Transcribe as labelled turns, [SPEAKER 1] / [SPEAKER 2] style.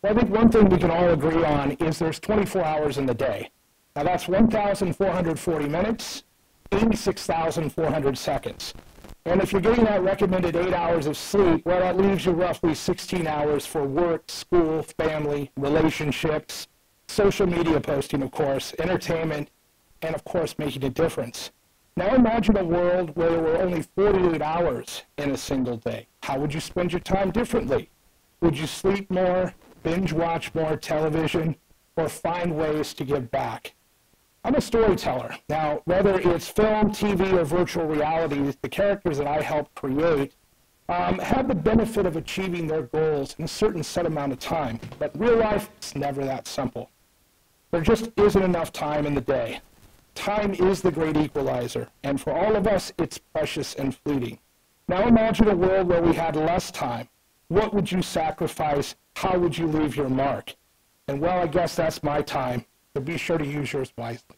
[SPEAKER 1] Well, I think one thing we can all agree on is there's 24 hours in the day. Now that's 1,440 minutes, 86,400 seconds. And if you're getting that recommended eight hours of sleep, well, that leaves you roughly 16 hours for work, school, family, relationships, social media posting, of course, entertainment, and of course, making a difference. Now imagine a world where there were only 48 hours in a single day. How would you spend your time differently? Would you sleep more, binge watch more television, or find ways to give back? I'm a storyteller. Now, whether it's film, TV, or virtual reality, the characters that I help create um, have the benefit of achieving their goals in a certain set amount of time. But real life, it's never that simple. There just isn't enough time in the day. Time is the great equalizer, and for all of us, it's precious and fleeting. Now imagine a world where we had less time. What would you sacrifice? How would you leave your mark? And well, I guess that's my time, but be sure to use yours wisely.